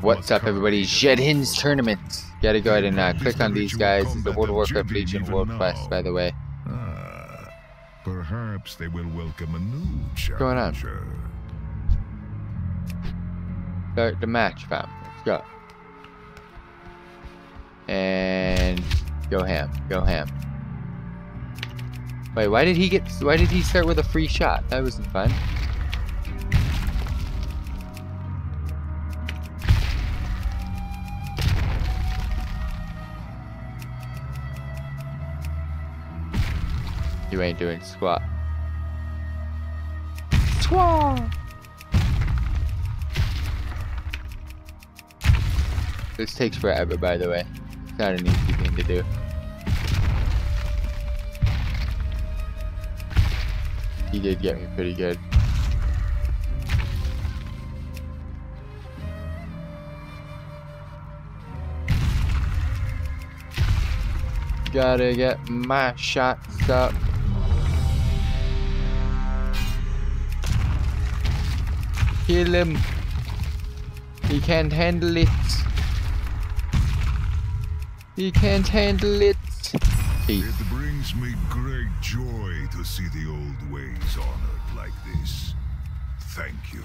What's up, everybody? Jed'hin's Tournament. Gotta go ahead and uh, click on these guys. The World of Warcraft Legion World Quest, by the way. Ah, perhaps they will welcome a new going on? challenger. Start the match, fam. Let's go. And go ham. Go ham. Wait, why did he get? Why did he start with a free shot? That wasn't fun. You ain't doing squat. Squat. This takes forever, by the way. It's not an easy thing to do. He did get me pretty good. Gotta get my shots up. Kill him. He can't handle it. He can't handle it. It brings me great joy to see the old ways honored like this. Thank you.